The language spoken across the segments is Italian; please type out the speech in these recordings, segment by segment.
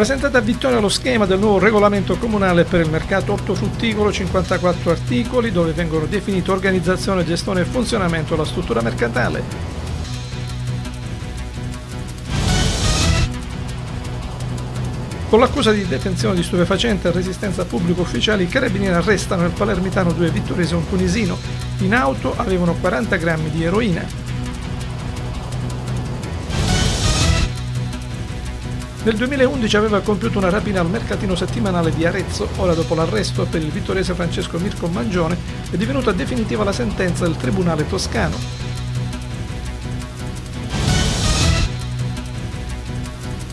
Presentata a Vittoria lo schema del nuovo regolamento comunale per il mercato ortofrutticolo, 54 articoli dove vengono definite organizzazione, gestione e funzionamento della struttura mercatale. Con l'accusa di detenzione di stupefacente e resistenza pubblico ufficiale, i carabinieri arrestano nel palermitano due vittoresi e un tunisino. In auto avevano 40 grammi di eroina. Nel 2011 aveva compiuto una rapina al mercatino settimanale di Arezzo, ora dopo l'arresto per il vittorese Francesco Mirko Mangione è divenuta definitiva la sentenza del Tribunale toscano.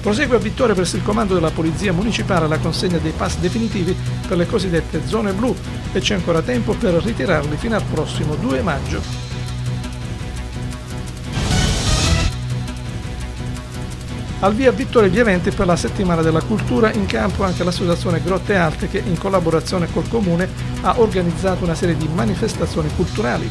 Prosegue a Vittoria presso il comando della Polizia Municipale la consegna dei pass definitivi per le cosiddette zone blu e c'è ancora tempo per ritirarli fino al prossimo 2 maggio. Al via Vittorio gli eventi per la settimana della cultura in campo anche l'associazione Grotte Alte che in collaborazione col comune ha organizzato una serie di manifestazioni culturali.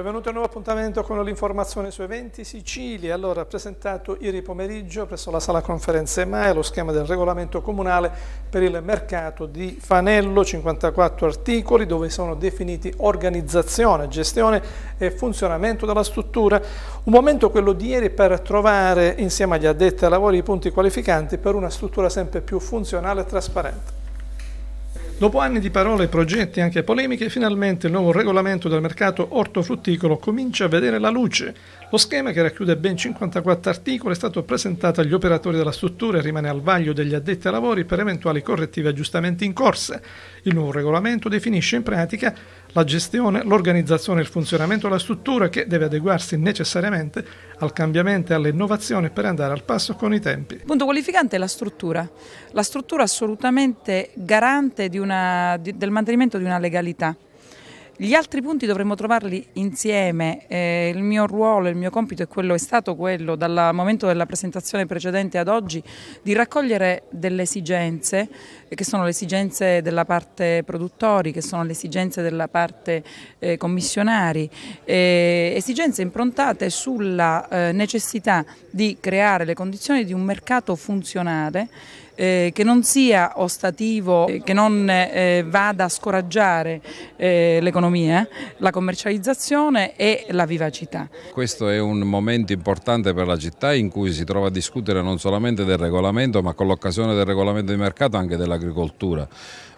Benvenuti a un nuovo appuntamento con l'informazione su eventi Sicilia. Allora, presentato ieri pomeriggio presso la sala conferenze MAE lo schema del regolamento comunale per il mercato di Fanello, 54 articoli dove sono definiti organizzazione, gestione e funzionamento della struttura. Un momento quello di ieri per trovare insieme agli addetti ai lavori i punti qualificanti per una struttura sempre più funzionale e trasparente. Dopo anni di parole, progetti e anche polemiche, finalmente il nuovo regolamento del mercato ortofrutticolo comincia a vedere la luce. Lo schema, che racchiude ben 54 articoli, è stato presentato agli operatori della struttura e rimane al vaglio degli addetti ai lavori per eventuali correttivi aggiustamenti in corsa. Il nuovo regolamento definisce in pratica la gestione, l'organizzazione e il funzionamento della struttura che deve adeguarsi necessariamente al cambiamento e all'innovazione per andare al passo con i tempi. Il punto qualificante è la struttura, la struttura assolutamente garante una, del mantenimento di una legalità. Gli altri punti dovremmo trovarli insieme, eh, il mio ruolo, il mio compito è, quello, è stato quello dal momento della presentazione precedente ad oggi di raccogliere delle esigenze eh, che sono le esigenze della parte produttori, che sono le esigenze della parte eh, commissionari, eh, esigenze improntate sulla eh, necessità di creare le condizioni di un mercato funzionale eh, che non sia ostativo, eh, che non eh, vada a scoraggiare eh, l'economia, la commercializzazione e la vivacità. Questo è un momento importante per la città in cui si trova a discutere non solamente del regolamento ma con l'occasione del regolamento di mercato anche dell'agricoltura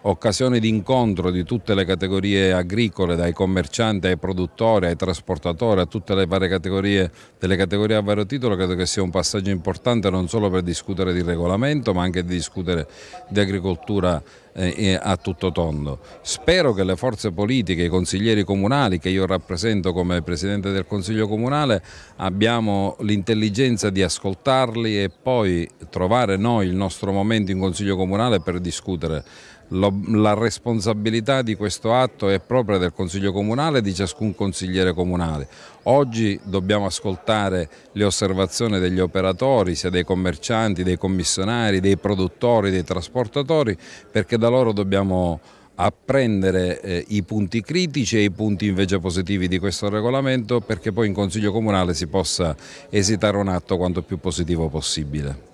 occasione di incontro di tutte le categorie agricole, dai commercianti ai produttori, ai trasportatori, a tutte le varie categorie, delle categorie a vario titolo, credo che sia un passaggio importante non solo per discutere di regolamento ma anche di discutere di agricoltura eh, a tutto tondo. Spero che le forze politiche, i consiglieri comunali che io rappresento come Presidente del Consiglio Comunale abbiamo l'intelligenza di ascoltarli e poi trovare noi il nostro momento in Consiglio Comunale per discutere la responsabilità di questo atto è propria del Consiglio Comunale e di ciascun consigliere comunale. Oggi dobbiamo ascoltare le osservazioni degli operatori, sia dei commercianti, dei commissionari, dei produttori, dei trasportatori, perché da loro dobbiamo apprendere eh, i punti critici e i punti invece positivi di questo regolamento perché poi in Consiglio Comunale si possa esitare un atto quanto più positivo possibile.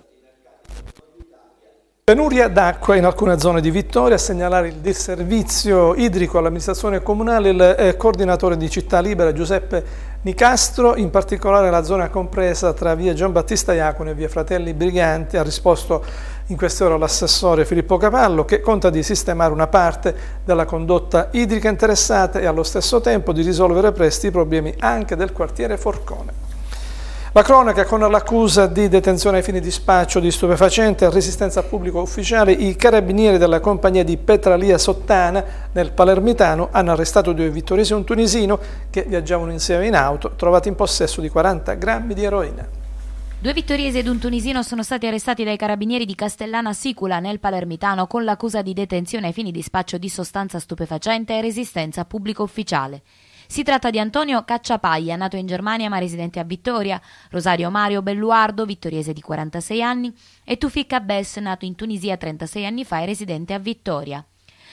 Penuria d'acqua in alcune zone di Vittoria, a segnalare il disservizio idrico all'amministrazione comunale il eh, coordinatore di Città Libera Giuseppe Nicastro, in particolare la zona compresa tra via Gian Battista Iacone e via Fratelli Briganti, ha risposto in queste ore l'assessore Filippo Cavallo che conta di sistemare una parte della condotta idrica interessata e allo stesso tempo di risolvere presto i problemi anche del quartiere Forcone. La cronaca con l'accusa di detenzione ai fini di spaccio di stupefacente e resistenza pubblico ufficiale, i carabinieri della compagnia di Petralia Sottana nel Palermitano hanno arrestato due vittoresi e un tunisino che viaggiavano insieme in auto, trovati in possesso di 40 grammi di eroina. Due vittoriesi ed un tunisino sono stati arrestati dai carabinieri di Castellana Sicula nel Palermitano con l'accusa di detenzione ai fini di spaccio di sostanza stupefacente e resistenza pubblico ufficiale. Si tratta di Antonio Cacciapaglia, nato in Germania ma residente a Vittoria, Rosario Mario Belluardo, vittoriese di 46 anni, e Tufik Abbes, nato in Tunisia 36 anni fa e residente a Vittoria.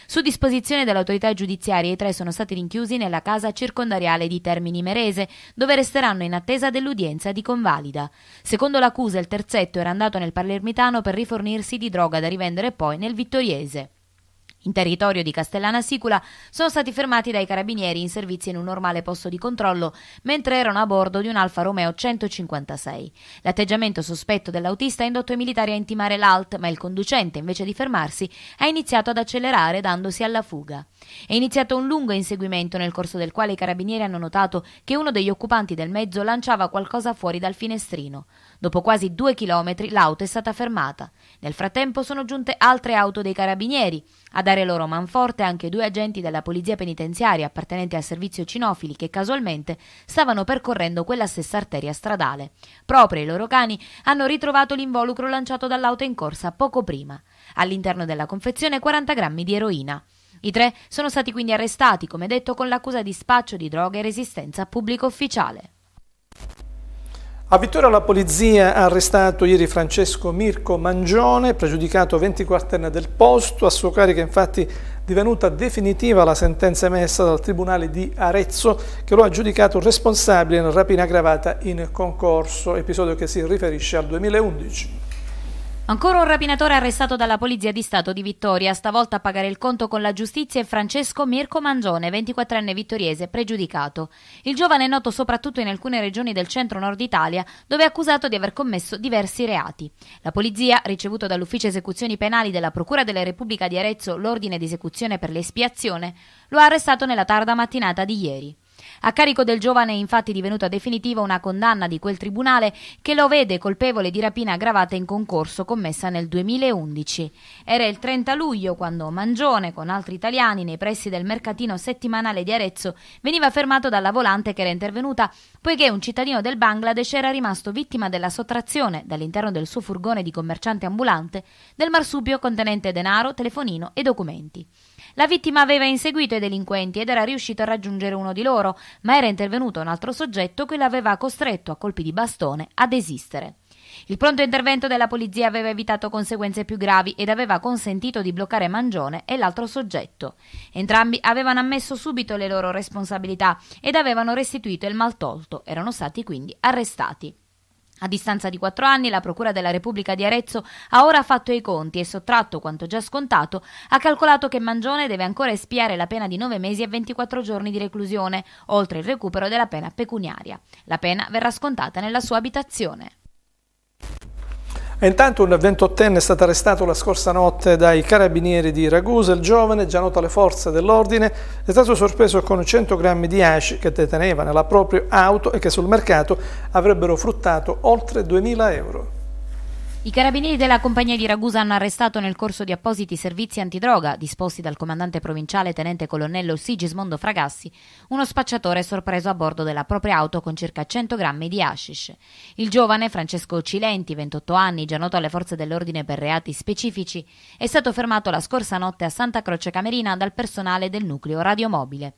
Su disposizione delle autorità giudiziarie i tre sono stati rinchiusi nella casa circondariale di Termini Merese, dove resteranno in attesa dell'udienza di convalida. Secondo l'accusa il terzetto era andato nel Palermitano per rifornirsi di droga da rivendere poi nel Vittoriese. In territorio di Castellana Sicula sono stati fermati dai carabinieri in servizio in un normale posto di controllo mentre erano a bordo di un Alfa Romeo 156. L'atteggiamento sospetto dell'autista ha indotto i militari a intimare l'alt, ma il conducente, invece di fermarsi, ha iniziato ad accelerare dandosi alla fuga. È iniziato un lungo inseguimento nel corso del quale i carabinieri hanno notato che uno degli occupanti del mezzo lanciava qualcosa fuori dal finestrino. Dopo quasi due chilometri l'auto è stata fermata. Nel frattempo sono giunte altre auto dei carabinieri. A dare loro manforte anche due agenti della polizia penitenziaria appartenenti al servizio cinofili che casualmente stavano percorrendo quella stessa arteria stradale. Proprio i loro cani hanno ritrovato l'involucro lanciato dall'auto in corsa poco prima. All'interno della confezione 40 grammi di eroina. I tre sono stati quindi arrestati, come detto, con l'accusa di spaccio di droga e resistenza a pubblico ufficiale. A Vittoria la polizia ha arrestato ieri Francesco Mirko Mangione, pregiudicato 24 anni del posto, a suo carico infatti divenuta definitiva la sentenza emessa dal Tribunale di Arezzo che lo ha giudicato responsabile in rapina aggravata in concorso, episodio che si riferisce al 2011. Ancora un rapinatore arrestato dalla Polizia di Stato di Vittoria, stavolta a pagare il conto con la giustizia è Francesco Mirko Mangione, 24enne vittoriese, pregiudicato. Il giovane è noto soprattutto in alcune regioni del centro-nord Italia, dove è accusato di aver commesso diversi reati. La Polizia, ricevuto dall'Ufficio Esecuzioni Penali della Procura della Repubblica di Arezzo l'ordine di esecuzione per l'espiazione, lo ha arrestato nella tarda mattinata di ieri. A carico del giovane è infatti divenuta definitiva una condanna di quel tribunale che lo vede colpevole di rapina aggravata in concorso commessa nel 2011. Era il 30 luglio quando Mangione, con altri italiani, nei pressi del mercatino settimanale di Arezzo, veniva fermato dalla volante che era intervenuta poiché un cittadino del Bangladesh era rimasto vittima della sottrazione, dall'interno del suo furgone di commerciante ambulante, del marsupio contenente denaro, telefonino e documenti. La vittima aveva inseguito i delinquenti ed era riuscito a raggiungere uno di loro, ma era intervenuto un altro soggetto che l'aveva costretto a colpi di bastone a desistere. Il pronto intervento della polizia aveva evitato conseguenze più gravi ed aveva consentito di bloccare Mangione e l'altro soggetto. Entrambi avevano ammesso subito le loro responsabilità ed avevano restituito il maltolto, erano stati quindi arrestati. A distanza di quattro anni, la Procura della Repubblica di Arezzo ha ora fatto i conti e sottratto quanto già scontato, ha calcolato che Mangione deve ancora espiare la pena di nove mesi e 24 giorni di reclusione, oltre il recupero della pena pecuniaria. La pena verrà scontata nella sua abitazione. Intanto un 28enne è stato arrestato la scorsa notte dai carabinieri di Ragusa. Il giovane, già noto alle forze dell'ordine, è stato sorpreso con 100 grammi di hash che deteneva nella propria auto e che sul mercato avrebbero fruttato oltre 2000 euro. I carabinieri della compagnia di Ragusa hanno arrestato nel corso di appositi servizi antidroga disposti dal comandante provinciale tenente colonnello Sigismondo Fragassi uno spacciatore sorpreso a bordo della propria auto con circa 100 grammi di hashish. Il giovane Francesco Cilenti, 28 anni, già noto alle forze dell'ordine per reati specifici, è stato fermato la scorsa notte a Santa Croce Camerina dal personale del nucleo radiomobile.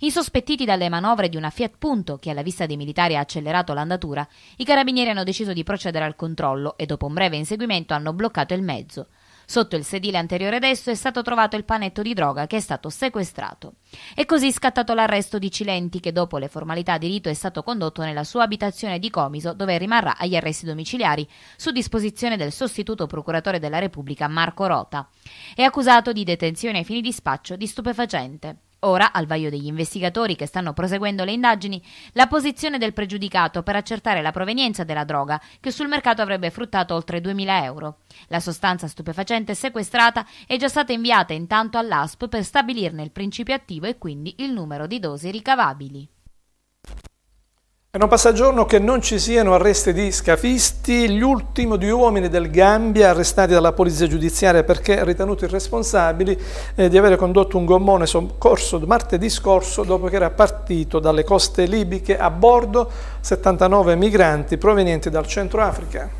Insospettiti dalle manovre di una Fiat Punto che alla vista dei militari ha accelerato l'andatura, i carabinieri hanno deciso di procedere al controllo e dopo un breve inseguimento hanno bloccato il mezzo. Sotto il sedile anteriore destro è stato trovato il panetto di droga che è stato sequestrato. E così scattato l'arresto di Cilenti che dopo le formalità di rito è stato condotto nella sua abitazione di Comiso dove rimarrà agli arresti domiciliari su disposizione del sostituto procuratore della Repubblica Marco Rota. È accusato di detenzione ai fini di spaccio di stupefacente. Ora, al vaglio degli investigatori che stanno proseguendo le indagini, la posizione del pregiudicato per accertare la provenienza della droga, che sul mercato avrebbe fruttato oltre 2.000 euro. La sostanza stupefacente sequestrata è già stata inviata intanto all'ASP per stabilirne il principio attivo e quindi il numero di dosi ricavabili. Non passa giorno che non ci siano arresti di scafisti, gli ultimi due uomini del Gambia arrestati dalla polizia giudiziaria perché ritenuti responsabili eh, di aver condotto un gommone soccorso martedì scorso dopo che era partito dalle coste libiche a bordo 79 migranti provenienti dal Centro Africa.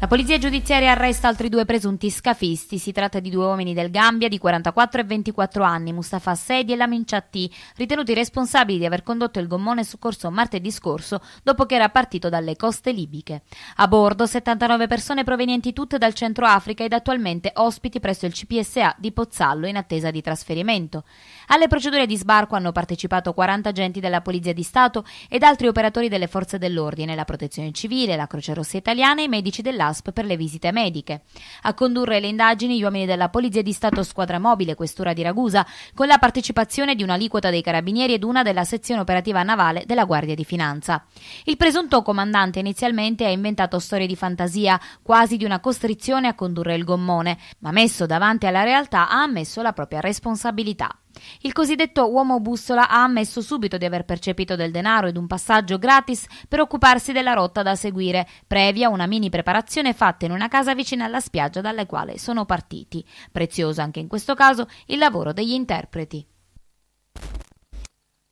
La polizia giudiziaria arresta altri due presunti scafisti. Si tratta di due uomini del Gambia di 44 e 24 anni, Mustafa Sedi e Lamin Chatti, ritenuti responsabili di aver condotto il gommone soccorso martedì scorso dopo che era partito dalle coste libiche. A bordo 79 persone provenienti tutte dal centro Africa ed attualmente ospiti presso il CPSA di Pozzallo in attesa di trasferimento. Alle procedure di sbarco hanno partecipato 40 agenti della Polizia di Stato ed altri operatori delle forze dell'ordine, la Protezione Civile, la Croce Rossa Italiana e i medici dell'ASL l'ASP per le visite mediche. A condurre le indagini gli uomini della Polizia di Stato Squadra Mobile, Questura di Ragusa, con la partecipazione di un'aliquota dei Carabinieri ed una della sezione operativa navale della Guardia di Finanza. Il presunto comandante inizialmente ha inventato storie di fantasia, quasi di una costrizione a condurre il gommone, ma messo davanti alla realtà ha ammesso la propria responsabilità. Il cosiddetto uomo bussola ha ammesso subito di aver percepito del denaro ed un passaggio gratis per occuparsi della rotta da seguire, previa una mini preparazione fatta in una casa vicina alla spiaggia dalle quale sono partiti. Prezioso anche in questo caso il lavoro degli interpreti.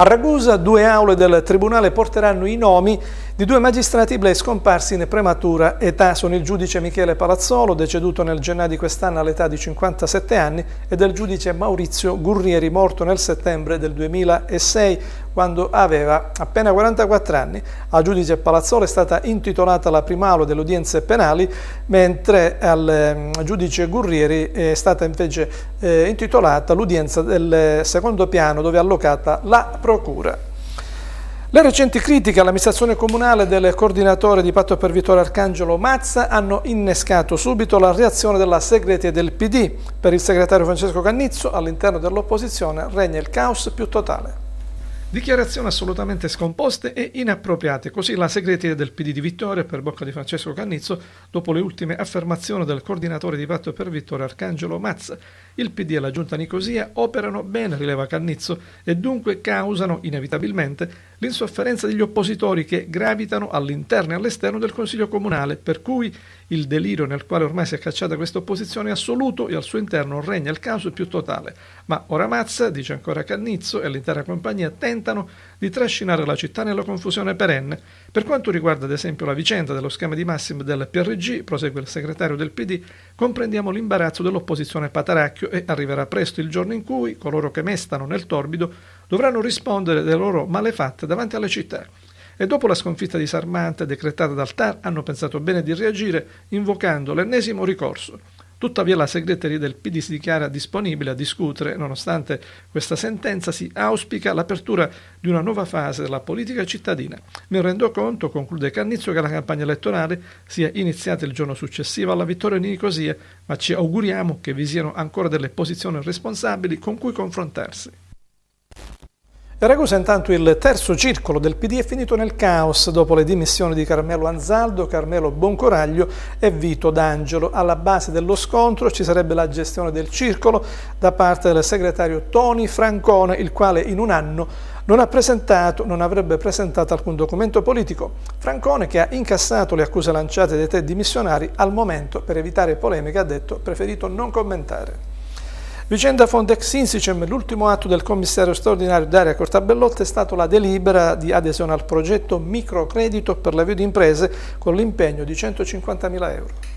A Ragusa due aule del Tribunale porteranno i nomi di due magistrati blei scomparsi in prematura età. Sono il giudice Michele Palazzolo, deceduto nel gennaio di quest'anno all'età di 57 anni, e del giudice Maurizio Gurrieri, morto nel settembre del 2006 quando aveva appena 44 anni. Al giudice Palazzolo è stata intitolata la prima aula delle udienze penali, mentre al eh, giudice Gurrieri è stata invece eh, intitolata l'udienza del secondo piano dove è allocata la procura. Le recenti critiche all'amministrazione comunale del coordinatore di Patto per Vittorio Arcangelo Mazza hanno innescato subito la reazione della segreteria del PD. Per il segretario Francesco Cannizzo all'interno dell'opposizione regna il caos più totale. Dichiarazioni assolutamente scomposte e inappropriate, così la segreteria del PD di Vittoria, per bocca di Francesco Cannizzo, dopo le ultime affermazioni del coordinatore di Patto per Vittoria Arcangelo Mazza. Il PD e la giunta Nicosia operano bene, rileva Cannizzo, e dunque causano inevitabilmente l'insofferenza degli oppositori che gravitano all'interno e all'esterno del Consiglio Comunale, per cui il delirio nel quale ormai si è cacciata questa opposizione è assoluto e al suo interno regna il caos più totale. Ma ora Mazza, dice ancora Cannizzo, e l'intera compagnia tentano di trascinare la città nella confusione perenne. Per quanto riguarda ad esempio la vicenda dello schema di Massim del PRG, prosegue il segretario del PD, comprendiamo l'imbarazzo dell'opposizione Pataracchio e arriverà presto il giorno in cui coloro che mestano nel torbido dovranno rispondere delle loro malefatte davanti alle città. E dopo la sconfitta di Sarmante decretata dal TAR hanno pensato bene di reagire invocando l'ennesimo ricorso. Tuttavia la segreteria del PD si dichiara disponibile a discutere, nonostante questa sentenza si auspica l'apertura di una nuova fase della politica cittadina. Mi rendo conto, conclude Cannizzo, che la campagna elettorale sia iniziata il giorno successivo alla vittoria di Nicosia, ma ci auguriamo che vi siano ancora delle posizioni responsabili con cui confrontarsi. Ragusa intanto il terzo circolo del PD è finito nel caos dopo le dimissioni di Carmelo Anzaldo, Carmelo Boncoraglio e Vito D'Angelo. Alla base dello scontro ci sarebbe la gestione del circolo da parte del segretario Toni Francone, il quale in un anno non presentato, non avrebbe presentato alcun documento politico. Francone, che ha incassato le accuse lanciate dai tre dimissionari, al momento, per evitare polemiche, ha detto preferito non commentare. Vicenda Fondex Insicem, l'ultimo atto del commissario straordinario Daria Cortabellotta è stato la delibera di adesione al progetto microcredito per l'avvio di imprese con l'impegno di 150.000 euro.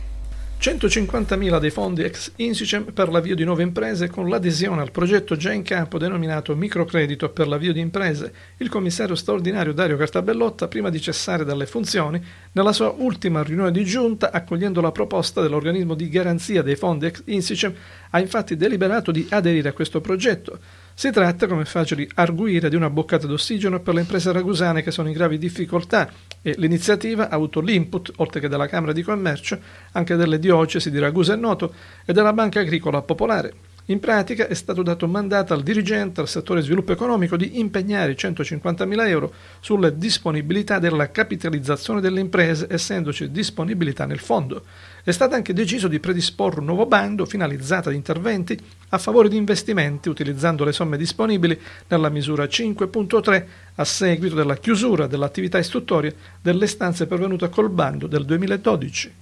150.000 dei fondi ex Insicem per l'avvio di nuove imprese con l'adesione al progetto già in campo denominato microcredito per l'avvio di imprese. Il commissario straordinario Dario Cartabellotta, prima di cessare dalle funzioni, nella sua ultima riunione di giunta, accogliendo la proposta dell'organismo di garanzia dei fondi ex Insicem, ha infatti deliberato di aderire a questo progetto. Si tratta, come è facile arguire, di una boccata d'ossigeno per le imprese ragusane che sono in gravi difficoltà e l'iniziativa ha avuto l'input, oltre che della Camera di Commercio, anche delle diocesi di Ragusa e Noto e della Banca Agricola Popolare. In pratica è stato dato mandato al dirigente del settore sviluppo economico di impegnare 150.000 euro sulle disponibilità della capitalizzazione delle imprese, essendoci disponibilità nel fondo. È stato anche deciso di predisporre un nuovo bando finalizzato ad interventi a favore di investimenti utilizzando le somme disponibili nella misura 5.3 a seguito della chiusura dell'attività istruttoria delle stanze pervenute col bando del 2012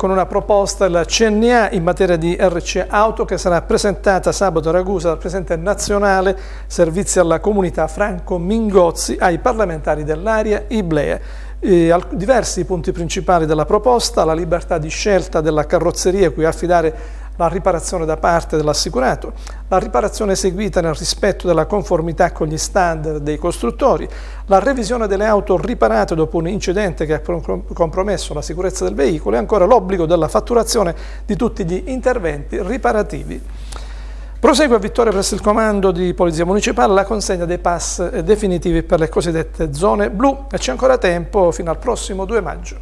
con una proposta del CNA in materia di RC Auto che sarà presentata sabato a Ragusa dal Presidente nazionale Servizi alla Comunità Franco Mingozzi ai parlamentari dell'area Iblea. Eh, diversi punti principali della proposta, la libertà di scelta della carrozzeria cui affidare la riparazione da parte dell'assicurato, la riparazione eseguita nel rispetto della conformità con gli standard dei costruttori, la revisione delle auto riparate dopo un incidente che ha compromesso la sicurezza del veicolo e ancora l'obbligo della fatturazione di tutti gli interventi riparativi. Prosegue a Vittoria presso il comando di Polizia Municipale la consegna dei pass definitivi per le cosiddette zone blu e c'è ancora tempo fino al prossimo 2 maggio.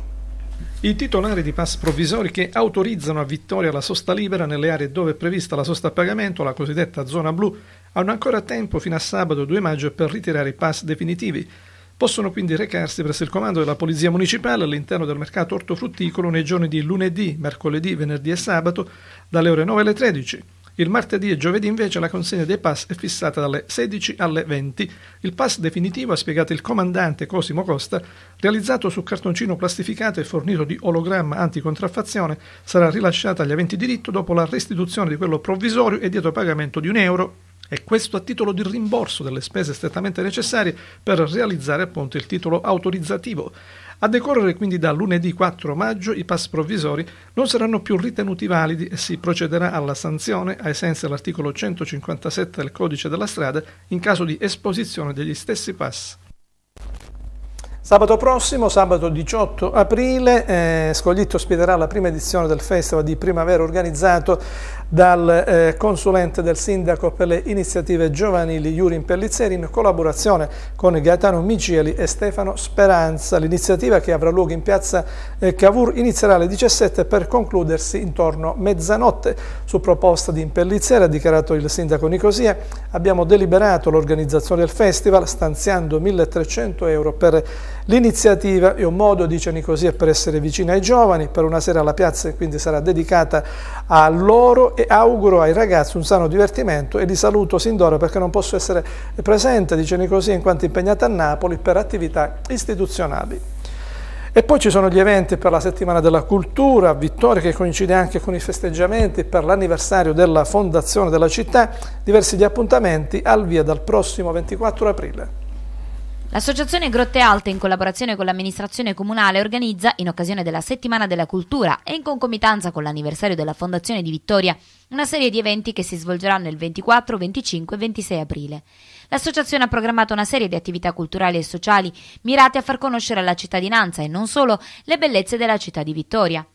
I titolari di pass provvisori che autorizzano a Vittoria la sosta libera nelle aree dove è prevista la sosta a pagamento, la cosiddetta zona blu, hanno ancora tempo fino a sabato 2 maggio per ritirare i pass definitivi. Possono quindi recarsi presso il comando della Polizia Municipale all'interno del mercato ortofrutticolo nei giorni di lunedì, mercoledì, venerdì e sabato dalle ore 9 alle 13. Il martedì e giovedì invece la consegna dei pass è fissata dalle 16 alle 20. Il pass definitivo, ha spiegato il comandante Cosimo Costa, realizzato su cartoncino plastificato e fornito di ologramma anticontraffazione, sarà rilasciato agli aventi diritto dopo la restituzione di quello provvisorio e dietro pagamento di un euro e questo a titolo di rimborso delle spese strettamente necessarie per realizzare appunto il titolo autorizzativo. A decorrere quindi da lunedì 4 maggio i pass provvisori non saranno più ritenuti validi e si procederà alla sanzione ai sensi dell'articolo 157 del codice della strada in caso di esposizione degli stessi pass. Sabato prossimo, sabato 18 aprile, eh, Scoglitto ospiterà la prima edizione del Festival di Primavera organizzato dal eh, consulente del sindaco per le iniziative giovanili Jurin Pellizzeri in collaborazione con Gaetano Micieli e Stefano Speranza. L'iniziativa che avrà luogo in piazza eh, Cavour inizierà alle 17 per concludersi intorno a mezzanotte. Su proposta di Impellizzeri, ha dichiarato il sindaco Nicosia, abbiamo deliberato l'organizzazione del festival stanziando 1300 euro per l'iniziativa è un modo, dice Nicosia, per essere vicini ai giovani, per una sera la piazza quindi sarà dedicata a loro e auguro ai ragazzi un sano divertimento e li saluto sin d'ora perché non posso essere presente, dice Nicosia, in quanto impegnata a Napoli per attività istituzionali. E poi ci sono gli eventi per la settimana della cultura Vittoria che coincide anche con i festeggiamenti per l'anniversario della fondazione della città, diversi gli appuntamenti al via dal prossimo 24 aprile. L'associazione Grotte Alte, in collaborazione con l'amministrazione comunale, organizza, in occasione della Settimana della Cultura e in concomitanza con l'anniversario della Fondazione di Vittoria, una serie di eventi che si svolgeranno il 24, 25 e 26 aprile. L'associazione ha programmato una serie di attività culturali e sociali mirate a far conoscere alla cittadinanza e non solo le bellezze della città di Vittoria.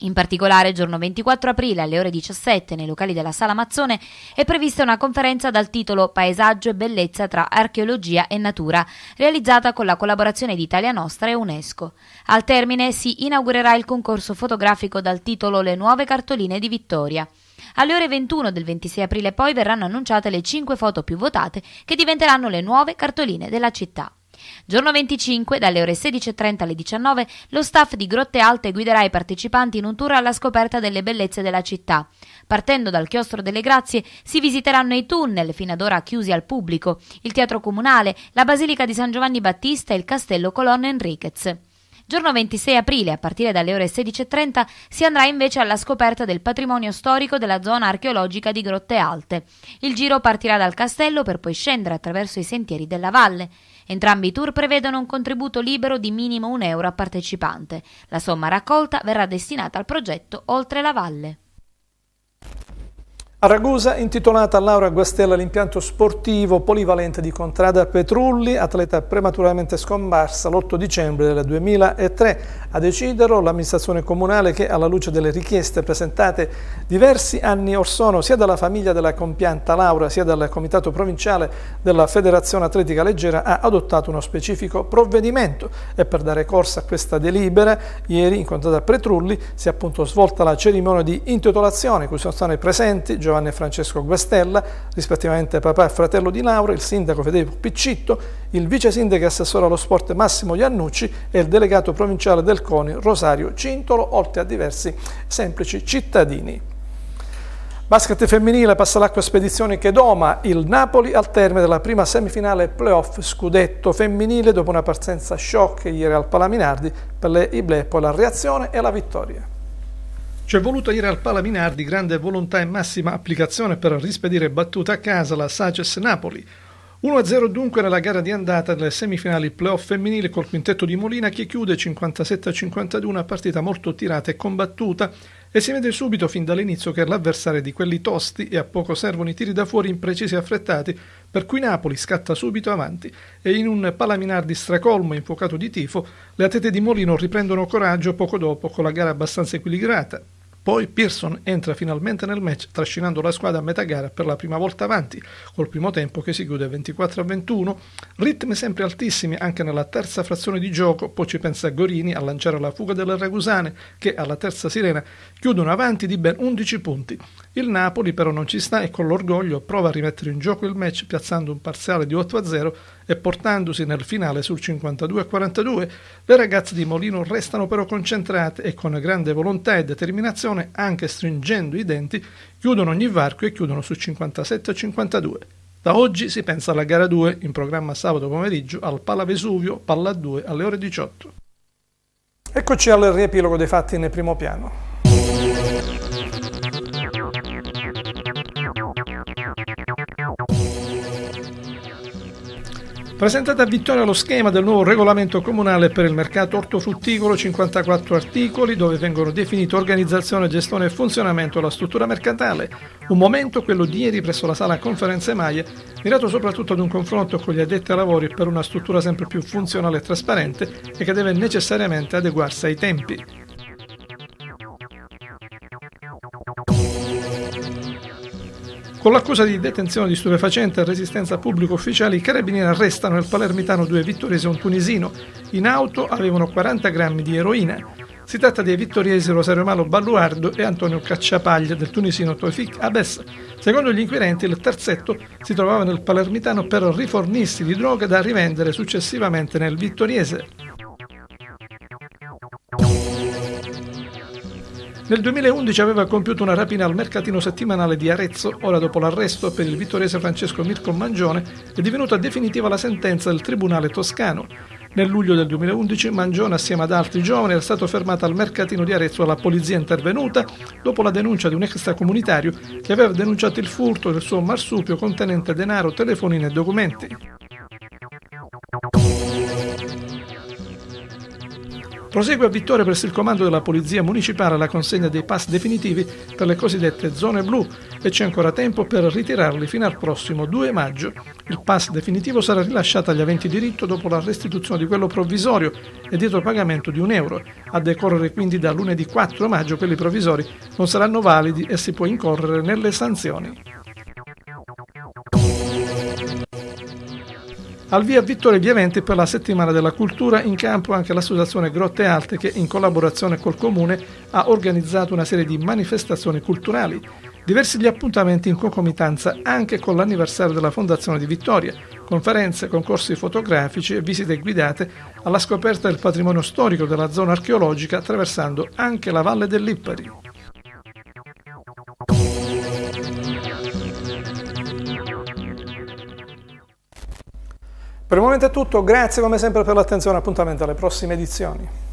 In particolare, giorno 24 aprile alle ore 17 nei locali della Sala Mazzone è prevista una conferenza dal titolo Paesaggio e bellezza tra archeologia e natura, realizzata con la collaborazione di Italia Nostra e UNESCO. Al termine si inaugurerà il concorso fotografico dal titolo Le nuove cartoline di Vittoria. Alle ore 21 del 26 aprile poi verranno annunciate le 5 foto più votate che diventeranno le nuove cartoline della città. Giorno 25, dalle ore 16.30 alle 19, lo staff di Grotte Alte guiderà i partecipanti in un tour alla scoperta delle bellezze della città. Partendo dal Chiostro delle Grazie si visiteranno i tunnel, fino ad ora chiusi al pubblico, il Teatro Comunale, la Basilica di San Giovanni Battista e il Castello Colonna Enriquez. Giorno 26 aprile, a partire dalle ore 16.30, si andrà invece alla scoperta del patrimonio storico della zona archeologica di Grotte Alte. Il giro partirà dal castello per poi scendere attraverso i sentieri della valle. Entrambi i tour prevedono un contributo libero di minimo un euro a partecipante. La somma raccolta verrà destinata al progetto Oltre la Valle. A Ragusa, intitolata a Laura Guastella l'impianto sportivo polivalente di Contrada Petrulli, atleta prematuramente scomparsa l'8 dicembre del 2003. A deciderlo l'amministrazione comunale che, alla luce delle richieste presentate diversi anni or sono sia dalla famiglia della compianta Laura sia dal comitato provinciale della Federazione Atletica Leggera, ha adottato uno specifico provvedimento e per dare corsa a questa delibera, ieri in Contrada Petrulli si è appunto svolta la cerimonia di intitolazione, cui sono stati presenti Giovanni Francesco Guastella, rispettivamente papà e fratello di Laura, il sindaco Federico Piccitto, il vice sindaco e assessore allo sport Massimo Iannucci e il delegato provinciale del CONI Rosario Cintolo, oltre a diversi semplici cittadini. Basket femminile passa l'acqua spedizione che doma il Napoli al termine della prima semifinale playoff scudetto femminile dopo una partenza shock ieri al Palaminardi per le Ible, poi la reazione e la vittoria. Ci è voluto ieri al Palaminardi grande volontà e massima applicazione per rispedire battuta a casa la Sages Napoli. 1-0 dunque nella gara di andata delle semifinali playoff femminili col quintetto di Molina che chiude 57-52 una partita molto tirata e combattuta e si vede subito fin dall'inizio che è l'avversario di quelli tosti e a poco servono i tiri da fuori imprecisi e affrettati per cui Napoli scatta subito avanti e in un palaminar di stracolmo infuocato di tifo le atlete di Molino riprendono coraggio poco dopo con la gara abbastanza equilibrata. Poi Pearson entra finalmente nel match trascinando la squadra a metà gara per la prima volta avanti, col primo tempo che si chiude 24 a 21, ritmi sempre altissimi anche nella terza frazione di gioco, poi ci pensa Gorini a lanciare la fuga delle Ragusane che alla terza sirena chiudono avanti di ben 11 punti. Il Napoli però non ci sta e con l'orgoglio prova a rimettere in gioco il match piazzando un parziale di 8 a 0 e portandosi nel finale sul 52 a 42. Le ragazze di Molino restano però concentrate e con grande volontà e determinazione, anche stringendo i denti, chiudono ogni varco e chiudono su 57 a 52. Da oggi si pensa alla gara 2 in programma sabato pomeriggio al Pala Vesuvio, Palla 2 alle ore 18. Eccoci al riepilogo dei fatti nel primo piano. Presentata a Vittoria lo schema del nuovo regolamento comunale per il mercato ortofrutticolo, 54 articoli dove vengono definiti organizzazione, gestione e funzionamento della struttura mercatale. Un momento, quello di ieri presso la sala conferenze Maie, mirato soprattutto ad un confronto con gli addetti ai lavori per una struttura sempre più funzionale e trasparente e che deve necessariamente adeguarsi ai tempi. Con l'accusa di detenzione di stupefacente e resistenza a pubblico ufficiale, i carabinieri arrestano il palermitano due vittoriesi e un tunisino. In auto avevano 40 grammi di eroina. Si tratta dei vittoriesi Rosario Malo Balluardo e Antonio Cacciapaglia del tunisino Tofik Abes. Secondo gli inquirenti, il terzetto si trovava nel palermitano per rifornirsi di droga da rivendere successivamente nel vittoriese. Nel 2011 aveva compiuto una rapina al mercatino settimanale di Arezzo, ora dopo l'arresto per il vittorese Francesco Mirko Mangione è divenuta definitiva la sentenza del Tribunale toscano. Nel luglio del 2011 Mangione assieme ad altri giovani era stato fermato al mercatino di Arezzo dalla polizia intervenuta dopo la denuncia di un extracomunitario che aveva denunciato il furto del suo marsupio contenente denaro, telefonini e documenti. Prosegue a Vittoria presso il comando della Polizia Municipale la consegna dei pass definitivi per le cosiddette zone blu e c'è ancora tempo per ritirarli fino al prossimo 2 maggio. Il pass definitivo sarà rilasciato agli aventi diritto dopo la restituzione di quello provvisorio e dietro pagamento di un euro. A decorrere quindi da lunedì 4 maggio quelli provvisori non saranno validi e si può incorrere nelle sanzioni. Al via Vittorio gli eventi per la settimana della cultura in campo anche l'associazione Grotte Alte che in collaborazione col comune ha organizzato una serie di manifestazioni culturali. Diversi gli appuntamenti in concomitanza anche con l'anniversario della fondazione di Vittoria, conferenze, concorsi fotografici e visite guidate alla scoperta del patrimonio storico della zona archeologica attraversando anche la valle del Per il momento è tutto, grazie come sempre per l'attenzione, appuntamento alle prossime edizioni.